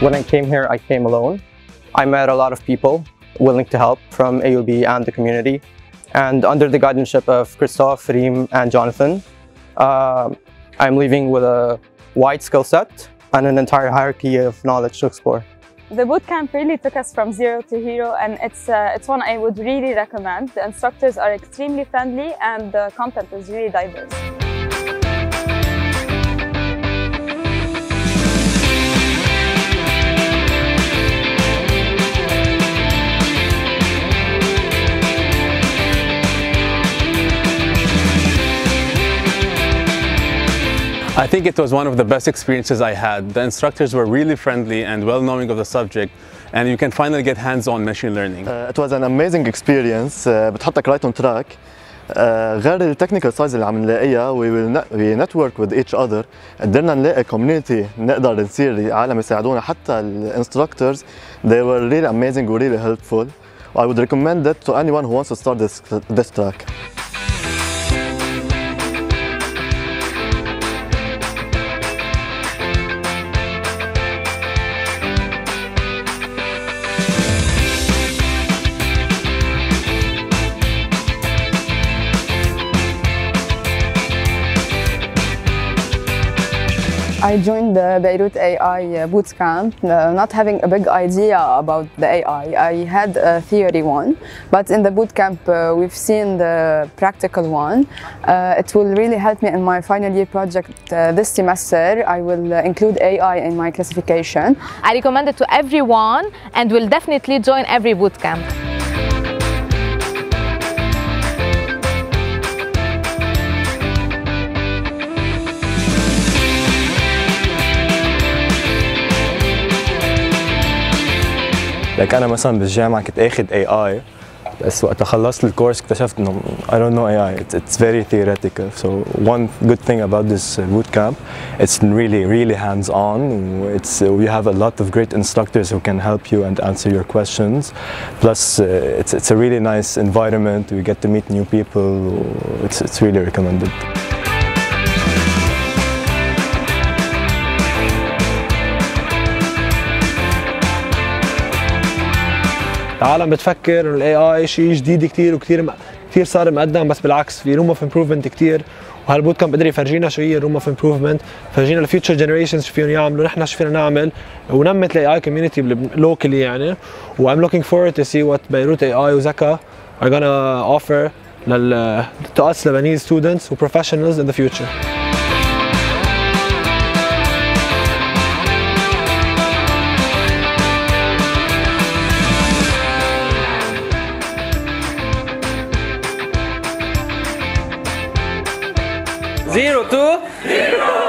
When I came here, I came alone. I met a lot of people willing to help from AUB and the community. And under the guardianship of Christophe, Reem, and Jonathan, uh, I'm leaving with a wide skill set and an entire hierarchy of knowledge to explore. The bootcamp really took us from zero to hero and it's, uh, it's one I would really recommend. The instructors are extremely friendly and the content is really diverse. I think it was one of the best experiences I had. The instructors were really friendly and well knowing of the subject and you can finally get hands-on machine learning. Uh, it was an amazing experience uh, بتحطك right on track uh, غير التكنيكال سايز اللي عم نلاقيها we will we network with each other قدرنا نلاقي community نقدر نصير عالم يساعدونا حتى الانستراكتورز they were really amazing and really helpful I would recommend it to anyone who wants to start this, this track. I joined the Beirut AI bootcamp, uh, not having a big idea about the AI. I had a theory one, but in the bootcamp uh, we've seen the practical one. Uh, it will really help me in my final year project uh, this semester. I will uh, include AI in my classification. I recommend it to everyone and will definitely join every bootcamp. لك انا مثلا بالجامعه كنت اخذ اي اي بس وقت خلصت الكورس اكتشفت انه I don't know AI it's, it's very theoretical so one good thing about this boot camp it's really really hands on it's we have a lot of great instructors who can help you and answer your questions plus uh, it's, it's a really nice environment we get to meet new people it's, it's really recommended العالم بتفكر إنه الاي اي شيء جديد كثير وكثير كثير صار مقدم بس بالعكس في روم اوف امبروفمنت كثير وهالبوت كامب قدر يفرجينا شو هي الروم اوف امبروفمنت فرجينا الفيوتشر جنريشنز شو فيهم يعملوا نحن شو فينا نعمل. ونمت الاي اي كوميونتي لوكالي يعني. و I'm looking forward to see what بيروت اي اي وزكا are gonna offer لل to us Lebanese who professionals in the future. Zero to zero.